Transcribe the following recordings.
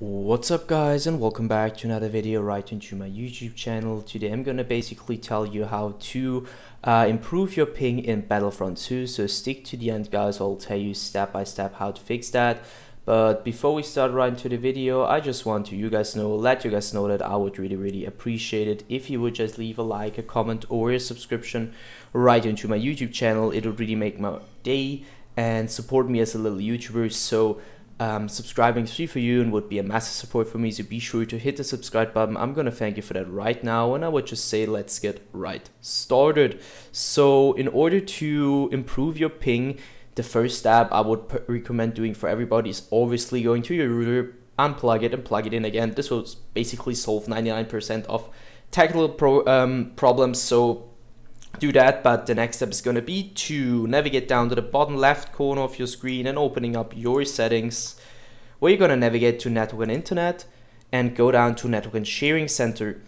What's up guys and welcome back to another video right into my YouTube channel. Today I'm gonna basically tell you how to uh, improve your ping in Battlefront 2. So stick to the end guys, I'll tell you step by step how to fix that. But before we start right into the video, I just want to you guys know, let you guys know that I would really really appreciate it if you would just leave a like, a comment or a subscription right into my YouTube channel. It would really make my day and support me as a little YouTuber. So um, subscribing is free for you and would be a massive support for me. So be sure to hit the subscribe button. I'm gonna thank you for that right now, and I would just say let's get right started. So in order to improve your ping, the first step I would recommend doing for everybody is obviously going to your router, unplug it, and plug it in again. This will basically solve 99% of technical pro um, problems. So do that but the next step is going to be to navigate down to the bottom left corner of your screen and opening up your settings where you're going to navigate to network and internet and go down to network and sharing center.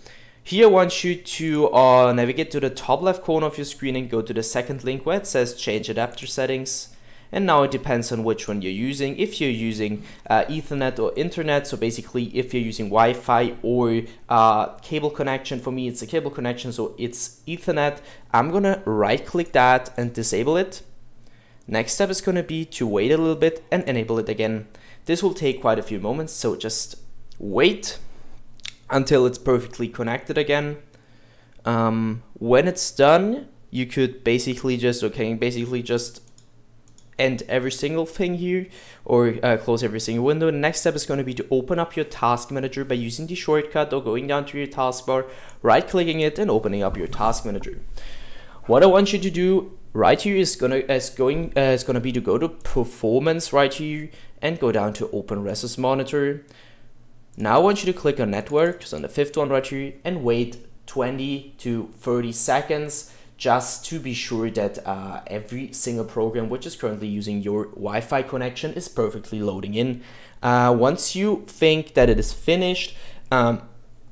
Here I want you to uh, navigate to the top left corner of your screen and go to the second link where it says change adapter settings and now it depends on which one you're using. If you're using uh, ethernet or internet so basically if you're using wi-fi or uh, cable connection for me it's a cable connection so it's ethernet. I'm gonna right click that and disable it. Next step is going to be to wait a little bit and enable it again. This will take quite a few moments so just wait until it's perfectly connected again. Um, when it's done you could basically just okay basically just end every single thing here or uh, close every single window. The next step is going to be to open up your task manager by using the shortcut or going down to your taskbar, right clicking it and opening up your task manager. What I want you to do right here is gonna is going uh, is gonna be to go to performance right here and go down to open resource monitor. Now I want you to click on network, so on the fifth one right here, and wait 20 to 30 seconds just to be sure that uh, every single program which is currently using your Wi-Fi connection is perfectly loading in. Uh, once you think that it is finished, um,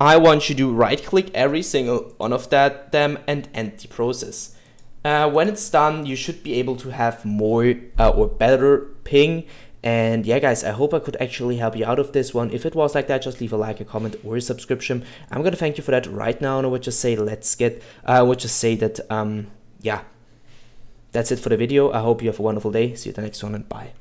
I want you to right click every single one of that them and end the process. Uh, when it's done, you should be able to have more uh, or better ping and yeah, guys, I hope I could actually help you out of this one. If it was like that, just leave a like, a comment, or a subscription. I'm gonna thank you for that right now, and I would just say, let's get. I would just say that, um, yeah, that's it for the video. I hope you have a wonderful day. See you at the next one, and bye.